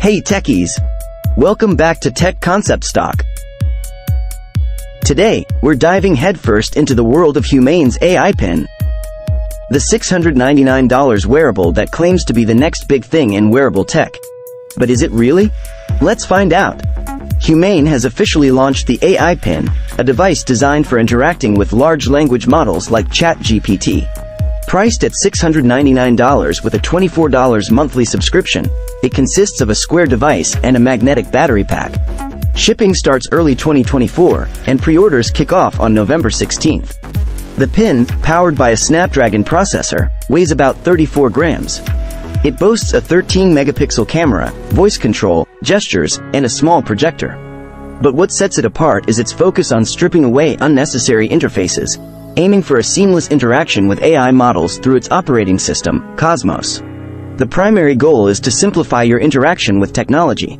Hey techies! Welcome back to Tech Concept Stock. Today, we're diving headfirst into the world of Humane's AI Pin. The $699 wearable that claims to be the next big thing in wearable tech. But is it really? Let's find out. Humane has officially launched the AI Pin, a device designed for interacting with large language models like ChatGPT. Priced at $699 with a $24 monthly subscription, it consists of a square device and a magnetic battery pack. Shipping starts early 2024, and pre-orders kick off on November 16th. The pin, powered by a Snapdragon processor, weighs about 34 grams. It boasts a 13-megapixel camera, voice control, gestures, and a small projector. But what sets it apart is its focus on stripping away unnecessary interfaces, aiming for a seamless interaction with AI models through its operating system, Cosmos. The primary goal is to simplify your interaction with technology.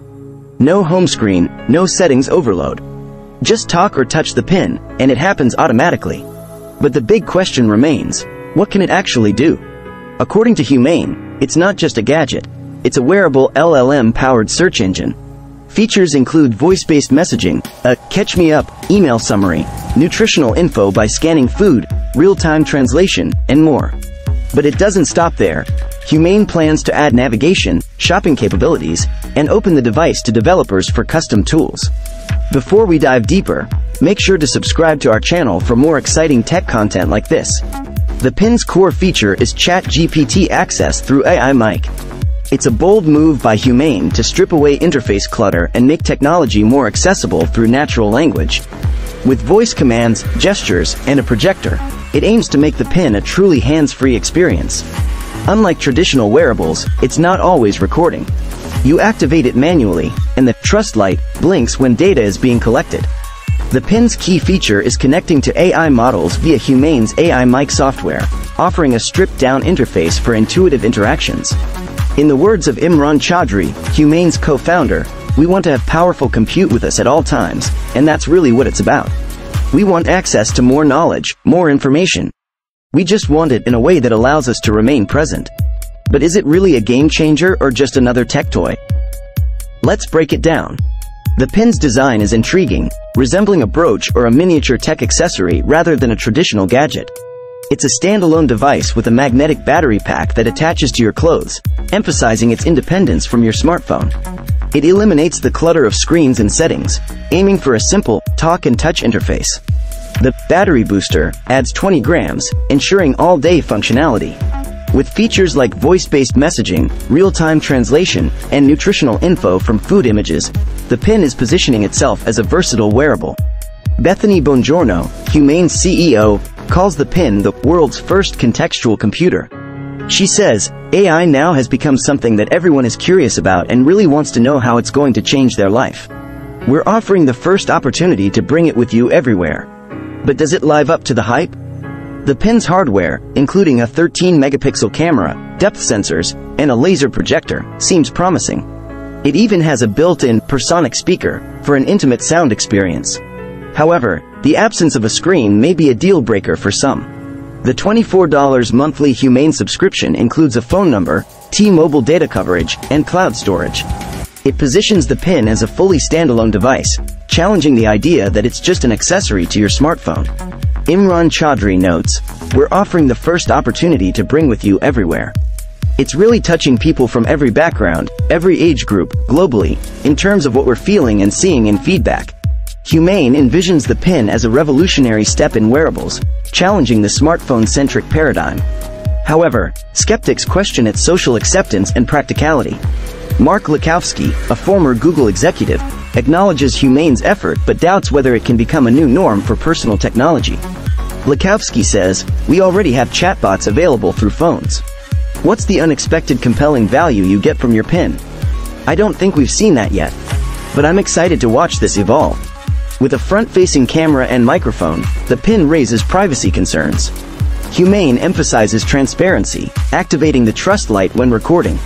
No home screen, no settings overload. Just talk or touch the pin, and it happens automatically. But the big question remains, what can it actually do? According to Humane, it's not just a gadget, it's a wearable LLM-powered search engine. Features include voice-based messaging, a catch me up email summary, nutritional info by scanning food, real-time translation, and more. But it doesn't stop there. Humane plans to add navigation, shopping capabilities, and open the device to developers for custom tools. Before we dive deeper, make sure to subscribe to our channel for more exciting tech content like this. The pin's core feature is ChatGPT access through AI Mic. It's a bold move by Humane to strip away interface clutter and make technology more accessible through natural language. With voice commands, gestures, and a projector, it aims to make the pin a truly hands-free experience. Unlike traditional wearables, it's not always recording. You activate it manually, and the trust light blinks when data is being collected. The pin's key feature is connecting to AI models via Humane's AI Mic software, offering a stripped-down interface for intuitive interactions. In the words of Imran Chaudhri, Humane's co-founder, we want to have powerful compute with us at all times, and that's really what it's about. We want access to more knowledge, more information. We just want it in a way that allows us to remain present. But is it really a game changer or just another tech toy? Let's break it down. The pin's design is intriguing, resembling a brooch or a miniature tech accessory rather than a traditional gadget. It's a standalone device with a magnetic battery pack that attaches to your clothes, emphasizing its independence from your smartphone. It eliminates the clutter of screens and settings, aiming for a simple, talk and touch interface. The battery booster adds 20 grams, ensuring all-day functionality. With features like voice-based messaging, real-time translation, and nutritional info from food images, the pin is positioning itself as a versatile wearable. Bethany Bongiorno, Humane's CEO, calls the pin the world's first contextual computer. She says, AI now has become something that everyone is curious about and really wants to know how it's going to change their life. We're offering the first opportunity to bring it with you everywhere. But does it live up to the hype? The pin's hardware, including a 13-megapixel camera, depth sensors, and a laser projector, seems promising. It even has a built-in personic speaker for an intimate sound experience. However, the absence of a screen may be a deal breaker for some. The $24 monthly Humane subscription includes a phone number, T-Mobile data coverage, and cloud storage. It positions the PIN as a fully standalone device, challenging the idea that it's just an accessory to your smartphone. Imran Chaudhri notes, We're offering the first opportunity to bring with you everywhere. It's really touching people from every background, every age group, globally, in terms of what we're feeling and seeing in feedback. Humane envisions the pin as a revolutionary step in wearables, challenging the smartphone-centric paradigm. However, skeptics question its social acceptance and practicality. Mark Lakowski, a former Google executive, acknowledges Humane's effort but doubts whether it can become a new norm for personal technology. Lakowski says, we already have chatbots available through phones. What's the unexpected compelling value you get from your pin? I don't think we've seen that yet. But I'm excited to watch this evolve. With a front-facing camera and microphone, the pin raises privacy concerns. Humane emphasizes transparency, activating the trust light when recording.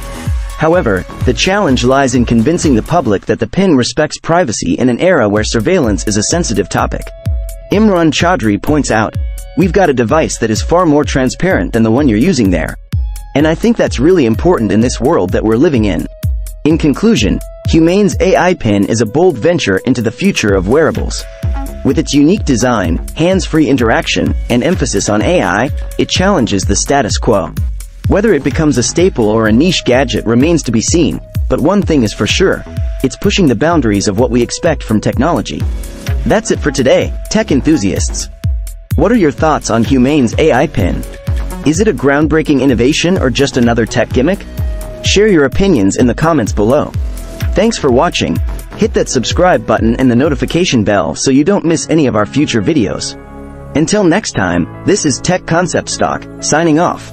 However, the challenge lies in convincing the public that the pin respects privacy in an era where surveillance is a sensitive topic. Imran Chaudhri points out, We've got a device that is far more transparent than the one you're using there. And I think that's really important in this world that we're living in. In conclusion, Humane's AI Pin is a bold venture into the future of wearables. With its unique design, hands-free interaction, and emphasis on AI, it challenges the status quo. Whether it becomes a staple or a niche gadget remains to be seen, but one thing is for sure, it's pushing the boundaries of what we expect from technology. That's it for today, tech enthusiasts. What are your thoughts on Humane's AI Pin? Is it a groundbreaking innovation or just another tech gimmick? Share your opinions in the comments below. Thanks for watching. Hit that subscribe button and the notification bell so you don't miss any of our future videos. Until next time, this is Tech Concept Stock, signing off.